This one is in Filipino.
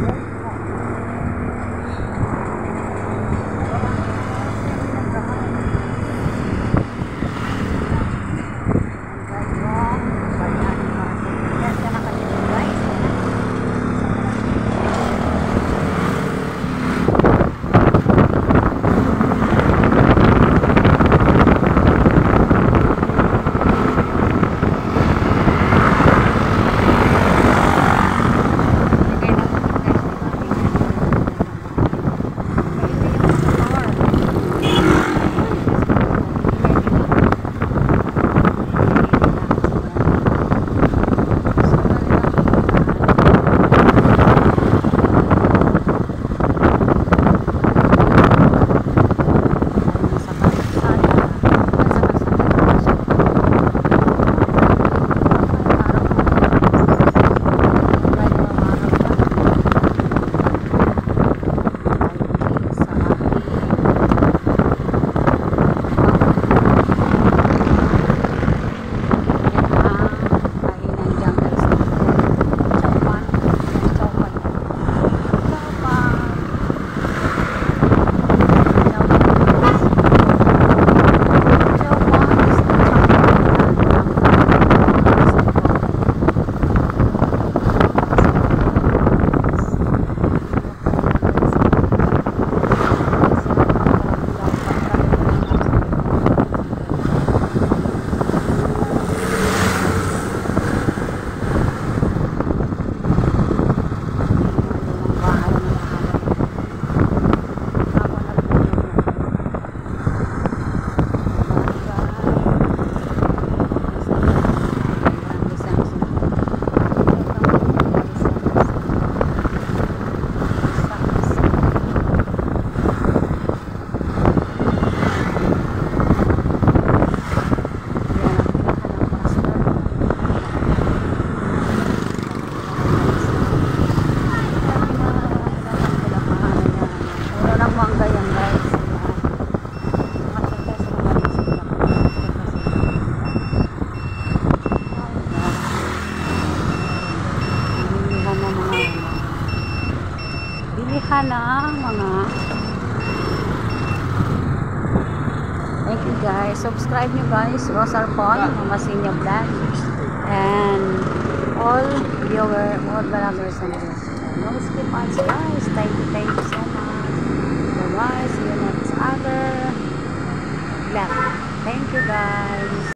Thank. Tindahan ng mga Thank you guys. Subscribe nyo guys. Rosar Pon, Mama Sinya Vlog. And all viewer, all vloggers and. No skip ads guys. Thank you, thank you so much. Bye-bye. See you next other vlog. Thank you guys.